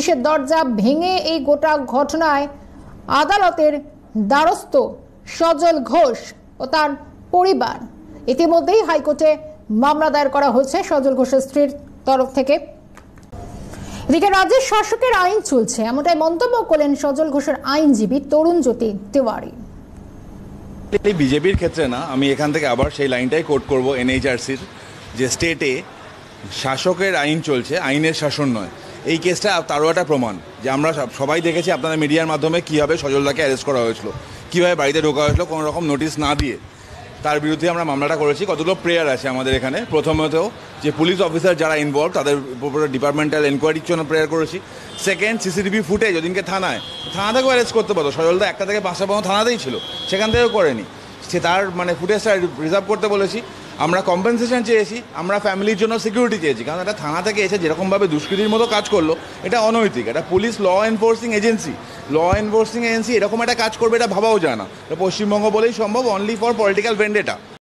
পুলিশের দরজা ভেঙে এই গোটা ঘটনায় আদালতের দ্বারস্থ সজল ঘোষ ও তার পরিবার। ইতিমধ্যেই হাইকোর্টে মামলা দায়ের করা হয়েছে সজল ঘোষের স্ত্রীর তরফ থেকে। এদিকে রাজ্যের শাসকের আইন চলছে। এমনটাই মন্তব্য করলেন সজল ঘোষের আইনজীবী তরুণ জ্যোতি তিওয়ারি। এই বিজেপির ক্ষেত্রে না, আমি এখান থেকে আবার সেই লাইনটাই কোট করব, এনএইচআরসির, যে স্টেটে শাসকের আইন চলছে, আইনের শাসন নয়। এই কেসটা তারও একটা প্রমাণ যে আমরা সবাই দেখেছি আপনাদের মিডিয়ার মাধ্যমে কীভাবে সজলদাকে অ্যারেস্ট করা হয়েছিল, কীভাবে বাড়িতে ঢোকা হয়েছিল, কোনো রকম নোটিশ না দিয়ে। তার বিরুদ্ধে আমরা মামলাটা করেছি, কতগুলো প্রেয়ার আছে আমাদের এখানে। প্রথমত যে পুলিশ অফিসার যারা ইনভলভ তাদের উপরে ডিপার্টমেন্টাল এনকোয়ারির জন্য প্রেয়ার করেছি। সেকেন্ড সিসিটিভি ফুটেজ ওদিনকে থানায়। থানা থেকেও অ্যারেস্ট করতে পারতো। সজলদা একটা থেকে পাঁচটা পর্যন্ত থানাতেই ছিল। সেখান থেকেও করেনি। সে তার মানে ফুটেজটা রিজার্ভ করতে বলেছি। আমরা কম্পেনসেশন চেয়েছি, আমরা ফ্যামিলির জন্য সিকিউরিটি চেয়েছি, কারণ এটা থানা থেকে এসে যেরকমভাবে দুষ্কৃতির মতো কাজ করল, এটা অনৈতিক। এটা police law enforcing agency law enforcing agency এরকম একটা কাজ করবে এটা ভাবাও যায় না। পশ্চিমবঙ্গ বলেই সম্ভব অনলি ফর পলিটিক্যাল ভেন্ডেটা